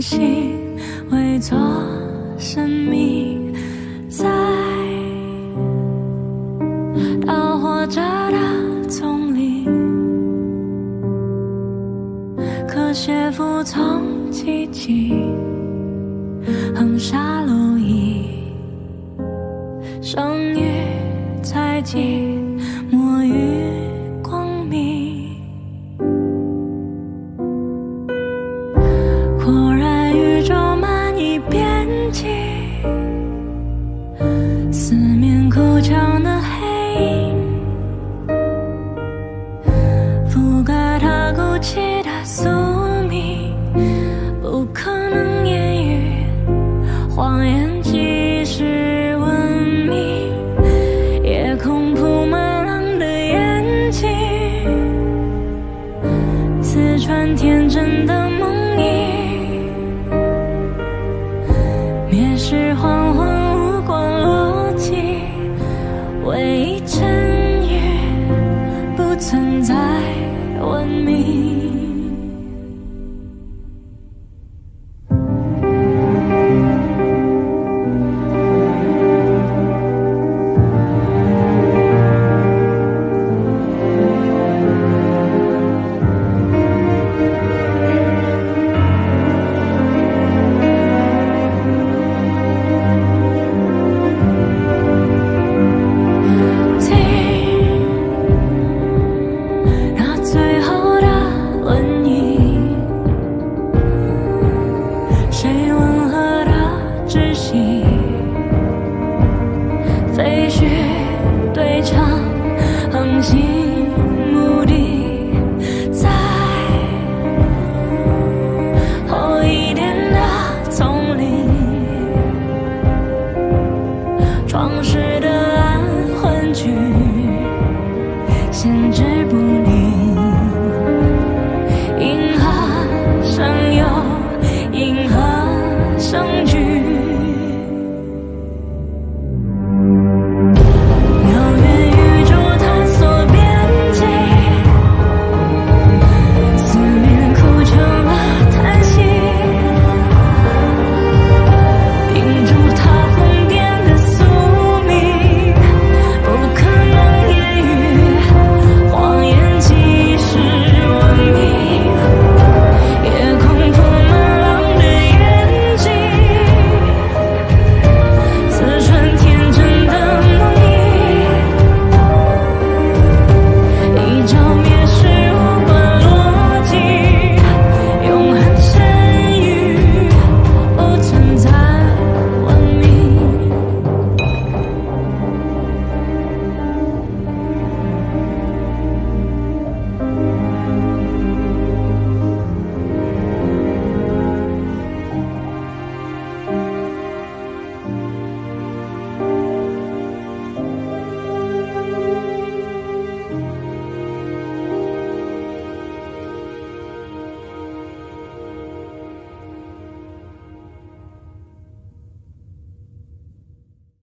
恒星围作生命，在到活着的丛林，科学服从奇迹，横沙蝼蚁，生覆盖他孤寂的宿命，不可能言语，谎言即是文明，夜空铺满狼的眼睛，刺穿天真的梦呓，蔑视黄昏无关逻辑，唯一真语不存在装饰的安魂曲，限制不